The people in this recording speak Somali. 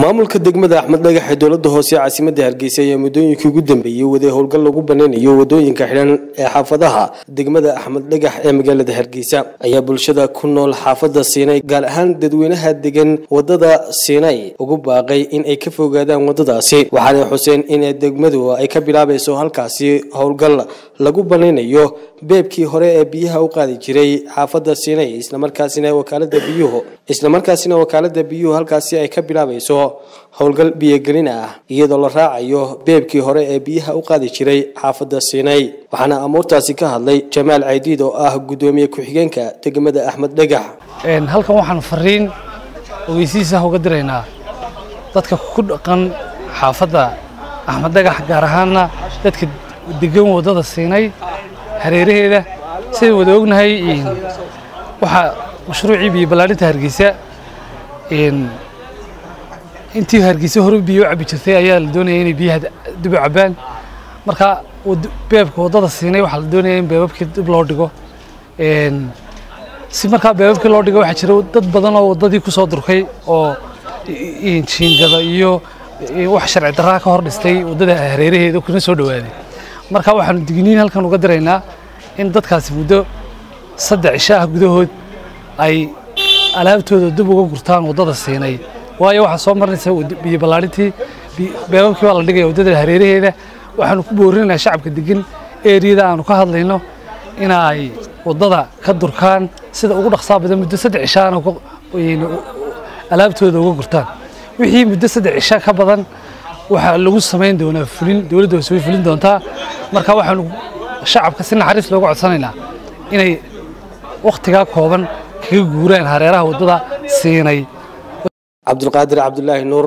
maamulka degmada axmed dhagax ee dowladda hoose caasimada hargeysa ayaa muddooyinkii ugu dambeeyey waday howlgal lagu banaynayo waddooyinka xidhan ee xaafadaha degmada axmed dhagax ee magaalada hargeysa. Ayaa bulshada ku nool xaafada siinay gaar ahaan dadweynaha degan waddada siinay ugu baaqay in ay ka fogaadaan wadadaasi waxaana xuseen in degmadu ay ka bilaabayso halkaasi howlgal lagu banaynayo beebkii hore ee biyaha u qaadi jiray xaafada siinay islamarkaasina wakaalada biyuhu islamarkaasina wakaalada biyuhu halkaasi ay ka bilaabayso howlgal biyogelin ah iyadoo la raacayo beebkii hore ee biyaha u qaadi jiray xaafada siinay waxaana amuurtaasi ka hadlay jamaal caydiid oo ah gudoomiye ku-xigeenka degmada axmed dhagax halkan waxaan fariin ogeysiis ah uga diraynaa dadka ku dhaqan xaafadda axmed dhagax gaar ahaanna dadka degan waddada siinay hareeraheeda sidaan wada ognahay waxaa mashruucii biyo ballaarinta hargeysa intii hargeysa hore biyo u cabbi jirtay ayaa la doonaya inay biyaha dib u cabbaan. Marka beebka waddada siinay waxaa la doonaya in beebabkii dib loo dhigo. Si markaa beebabkii loo dhigo waxaa jira dad badan oo waddadii ku soo durkay oo jiingada iyo wax sharci darraa ka hor dhistay waddada hareeraheeda kuna soo dhowaaday marka waxaanu digniin halkan uga diraynaa in dadkaasi muddo saddex cisho ah gudahood ay alaabtooda dib uga gurtaan waddada siinay waayo waxaa soo marnaysa biyo ballaarintii beebabkii baa la dhigaya waddada hareeraheeda. Waxaanu ku boorinaynaa shacabka degan eeriyada aanu ka hadlayno inay waddada ka durkaan sida ugu dhaqsaa badan muddo saddex cishaana alaabtooda uga gurtaan. Wixii muddo saddex cisha ka badan waxaa lagu samayn doonaa fulin dowladda hoose way fulin doontaa. Marka waxaanu shacabka si naxariis looga codsanaynaa inay wakhtigaa kooban kaga guuraan hareeraha waddada siinay cabdulqaadir cabdulaahi nuur